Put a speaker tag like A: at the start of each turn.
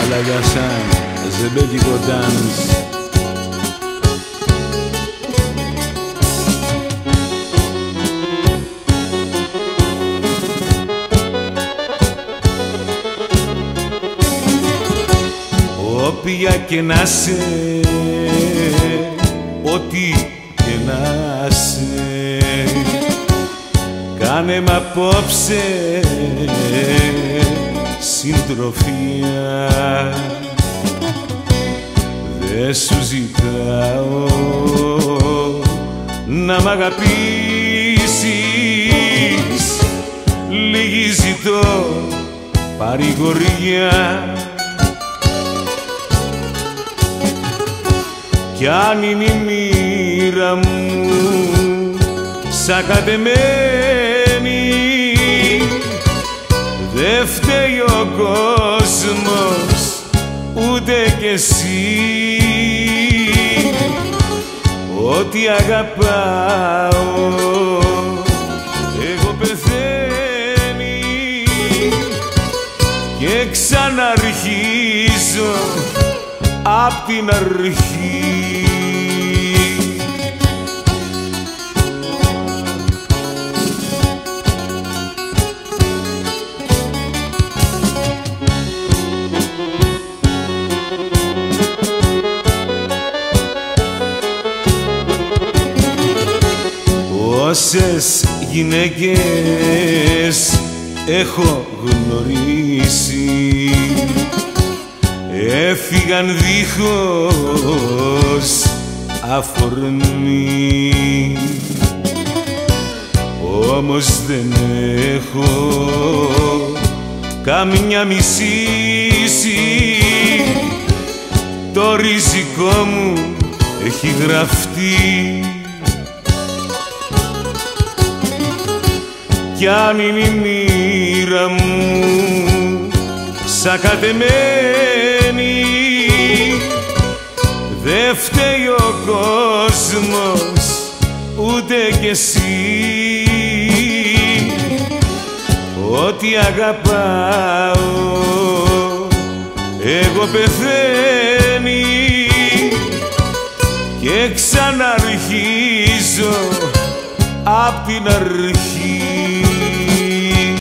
A: Αλλά για σαν ζεμπέκικο dance. Όποια και να σε, ό,τι και να σε Κάνε μ' απόψε συντροφία. Δε σου ζητάω να μ' αγαπήσεις. Λίγη ζητώ παρηγοριά κι αν είναι η μοίρα μου σαν κατεμένη δε φταίει ο κόσμος ούτε κι εσύ. Ότι αγαπάω εγώ πεθαίνει και ξαναρχίζω απ' την αρχή Όσες γυναίκες έχω γνωρίσει. Έφυγαν δίχως αφορμή. Όμως δεν έχω καμιά μισήση. Το ριζικό μου έχει γραφτεί κι αν είναι η μοίρα μου σαν κατεμένη. Δε φταίει ο κόσμος ούτε κι εσύ. Ότι αγαπάω εγώ πεθαίνει. Και ξαναρχίζω απ' την αρχή